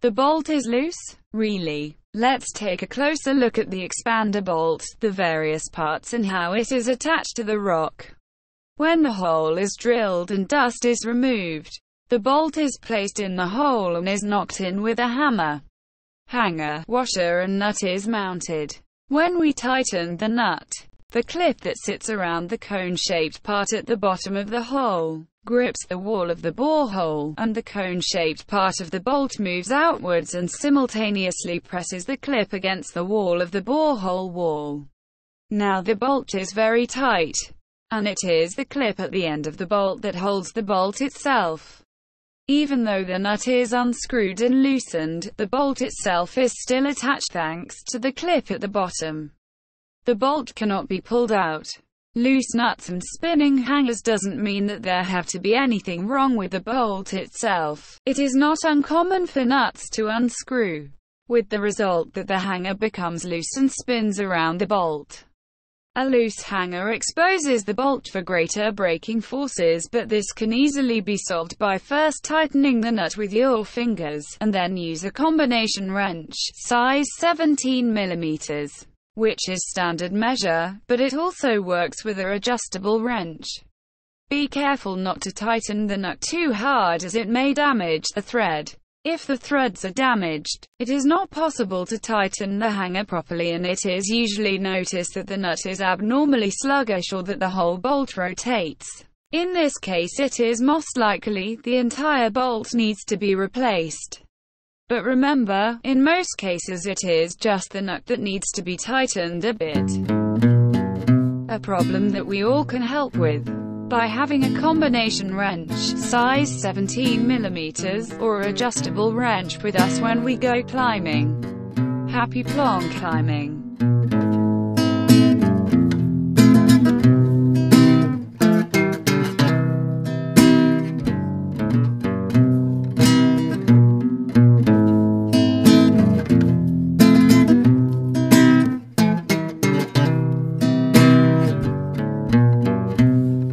The bolt is loose? Really? Let's take a closer look at the expander bolt, the various parts and how it is attached to the rock. When the hole is drilled and dust is removed, the bolt is placed in the hole and is knocked in with a hammer. Hanger, washer and nut is mounted. When we tighten the nut, the clip that sits around the cone-shaped part at the bottom of the hole grips the wall of the borehole, and the cone-shaped part of the bolt moves outwards and simultaneously presses the clip against the wall of the borehole wall. Now the bolt is very tight, and it is the clip at the end of the bolt that holds the bolt itself. Even though the nut is unscrewed and loosened, the bolt itself is still attached thanks to the clip at the bottom. The bolt cannot be pulled out. Loose nuts and spinning hangers doesn't mean that there have to be anything wrong with the bolt itself. It is not uncommon for nuts to unscrew, with the result that the hanger becomes loose and spins around the bolt. A loose hanger exposes the bolt for greater braking forces but this can easily be solved by first tightening the nut with your fingers, and then use a combination wrench, size 17 mm, which is standard measure, but it also works with a adjustable wrench. Be careful not to tighten the nut too hard as it may damage the thread. If the threads are damaged, it is not possible to tighten the hanger properly and it is usually noticed that the nut is abnormally sluggish or that the whole bolt rotates. In this case it is most likely the entire bolt needs to be replaced. But remember, in most cases it is just the nut that needs to be tightened a bit. A problem that we all can help with by having a combination wrench, size 17mm, or adjustable wrench with us when we go climbing. Happy plonk climbing!